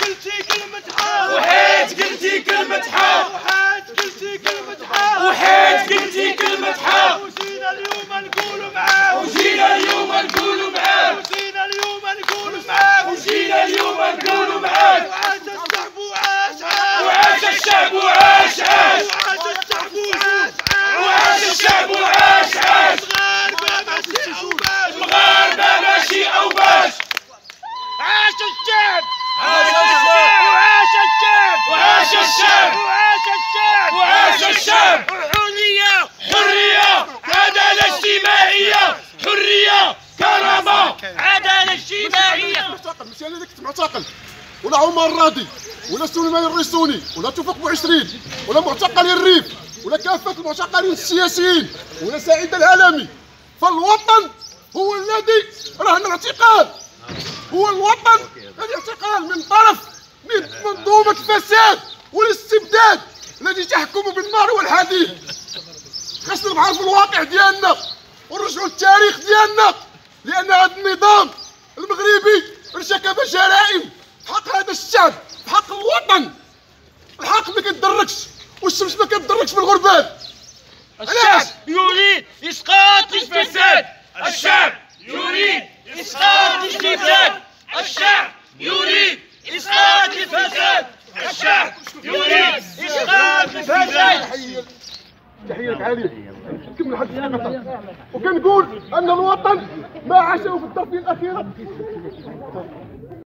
قلتي كلمة حق. وحيد قلتي كلمة حق. وحيد قلتي كلمة حق. وحيد قلتي كلمة حق. وجينا اليوم نقولوا معاك. وجينا اليوم نقولوا معاك. وجينا اليوم نقولوا معاك. وجينا اليوم نقولوا معاك. وعاش الشعب وعاش عاش. وعاش الشعب وعاش عاش. وعاش الشعب وعاش عاش. وعاش الشعب وعاش عاش. مغاربة ماشي أو باش. مغاربة ماشي أو باش. عاش الشعب. عاش الشعب وعاش الشعب وعاش الشعب وعاش الشعب وعاش الشعب حرية حرية عدالة اجتماعية حرية كرامة عدالة اجتماعية ماشي أنا اللي كنت معتقل ولا عمر الراضي ولا سليمان الريسوني ولا توفيق بوعشرين ولا معتقلي الريف ولا كافة المعتقلين السياسيين ولا سعيد الهلمي فالوطن هو الذي رهن الاعتقال هو الوطن الاعتقال من طرف من منظومة فساد والاستبداد الذي تحكم بالنار والحديد. خاصنا نعرفوا الواقع ديالنا ونرجعوا التاريخ ديالنا لأن هذا النظام المغربي ارتكب جرائم حق هذا الشعب حق الوطن الحق ما كيتدركش والشمس ما كتدركش في الغربال علاش؟ يريد إسقاط الاستبداد الشعب الشعب يريد إسقاط الفساد. الشعب يريد إسقاط الفساد. حد الثقة وكنقول أن الوطن ما عاشه في الضفه الأخيرة.